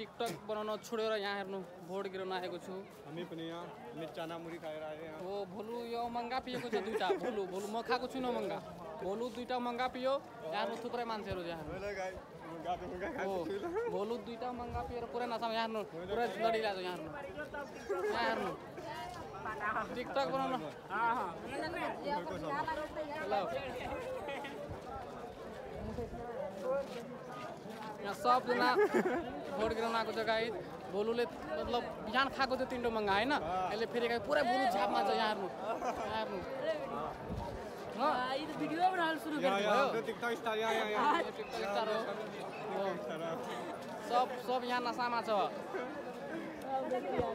TikTok बनाउन छोडेर यहाँ हेर्नु भोट गिराउन आएको छु हामी पनि यहाँ हामी मुरी खाएर आयो हो भोलु यो मङ्गा पिएको छ दुइटा भोलु भोलु म खाएको छुइनँ मङ्गा भोलु दुइटा मङ्गा पियो यहाँ थुप्रै मान्छेहरू यहाँ। मुगा हो भोलु दुइटा मङ्गा पिएर पुरै नसामा यहाँ हेर्नु पुरै लडिरहेको यहाँ। यहाँ हेर्नु टिकटक बनाउन सबजना भोट गिराउन आएको जग्गा भोलुले मतलब बिहान खाएको थियो तिनवटा मङ्गा होइन? अहिले फेरि पुरा भोलु छापमा छ यहाँहरू सब सब यहाँ नसामा छ।